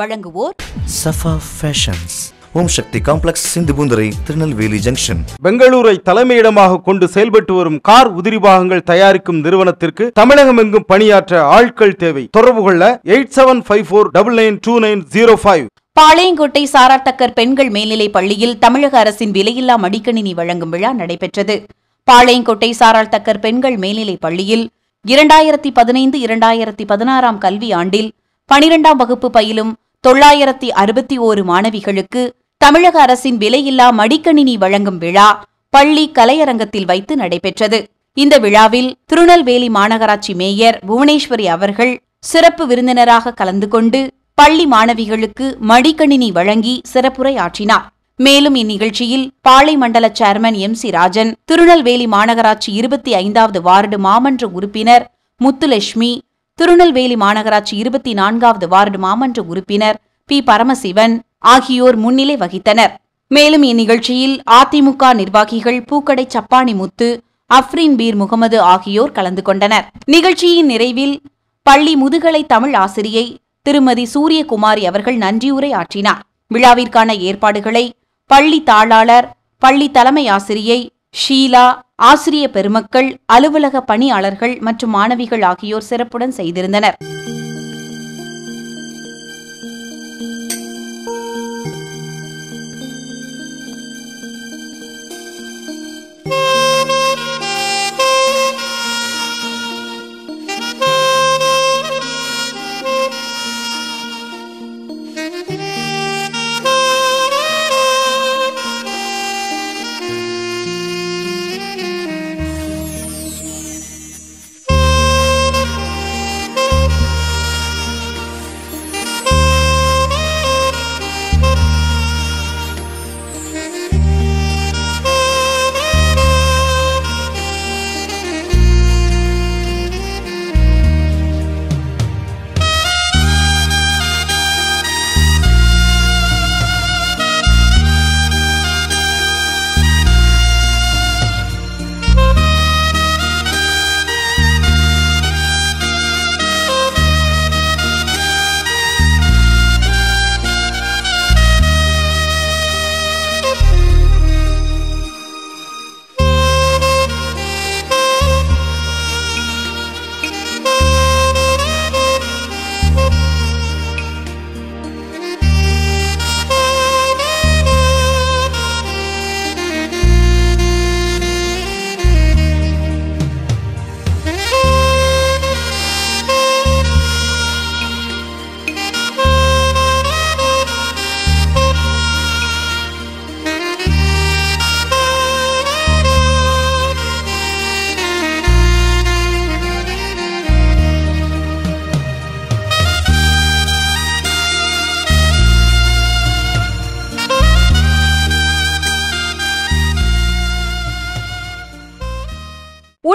வழங்குவோர் Safa fashions Om Shakti complex Sindhupoondurai Tirunelveli junction பெங்களூரை தலைமையிடமாக கொண்டு செயல்பட்டு வரும் கார் உதிரி பாகங்கள் தயாரிக்கும் நிறுவனத்திற்கு தமிழகமெங்கும் பணியாற்ற ஆட்கள் தேவை. தொடர்பு கொள்ள eight seven five four double nine two nine zero five. Palayamkottai Sarah Tucker பெண்கள் மேல்நிலைப் பள்ளியில் தமிழக அரசின் விலையில்லா மடிக்கணினி வழங்கும் விழா நடைபெற்றது. பாளையங்கோட்டை சாராட்டக்கர் பெண்கள் மேல்நிலைப் பள்ளியில் இரண்டாயிரத்தி பதினைந்து இரண்டாயிரத்தி பதினாறாம் கல்வி ஆண்டில் பனிரெண்டாம் வகுப்பு பயிலும் தொள்ளாயிரத்தி அறுபத்தி ஓரு மாணவிகளுக்கு தமிழக அரசின் விலையில்லா மடிக்கணினி வழங்கும் விழா பள்ளி கலையரங்கத்தில் வைத்து நடைபெற்றது. இந்த விழாவில் திருநெல்வேலி மாநகராட்சி மேயர் புவனேஸ்வரி அவர்கள் சிறப்பு விருந்தினராக கலந்து கொண்டு பள்ளி மாணவிகளுக்கு மடிக்கணினி வழங்கி சிறப்புரை ஆற்றினார் மேலும் இந்நிகழ்ச்சியில் பாளை மண்டல chairman M C Rajan Tirunelveli மாநகராட்சி இருபத்தி ஐந்தாவது வார்டு மாமன்ற உறுப்பினர் முத்துலட்சுமி திருநெல்வேலி மாநகராட்சி இருபத்தி நான்காவது வார்டு மாமன்ற உறுப்பினர் பி. பரமசிவன் ஆகியோர் முன்னிலை வகித்தனர். மேலும் இந்நிகழ்ச்சியில் அதிமுக நிர்வாகிகள் பூக்கடை சப்பானி முத்து அஃப்ரீன் பீர் முகமது ஆகியோர் கலந்து கொண்டனர். நிகழ்ச்சியின் நிறைவில் பள்ளி முதுகலை தமிழ் ஆசிரியை திருமதி சூரியகுமாரி அவர்கள் நன்றியுரை ஆற்றினார் விழாவிற்கான ஏற்பாடுகளை பள்ளி தாளாளர் பள்ளி தலைமை ஆசிரியை ஷீலா ஆசிரிய பெருமக்கள் அலுவலக பணியாளர்கள் மற்றும் மாணவிகள் ஆகியோர் சிறப்புடன் செய்திருந்தனர்.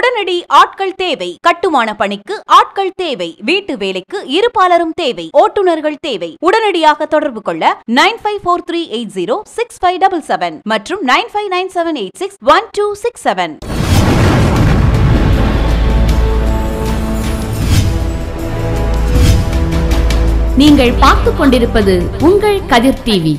உடனடி ஆட்கள் தேவை. கட்டுமான பணிக்கு ஆட்கள் தேவை. வீட்டு வேலைக்கு இருபாலரும் தேவை. ஓட்டுநர்கள் தேவை. உடனடியாக தொடர்பு கொள்ள nine five four three eight zero six five double seven மற்றும் nine five nine seven eight six one two six seven. நீங்கள் பார்த்து கொண்டிருப்பது உங்கள் கதிர் டிவி.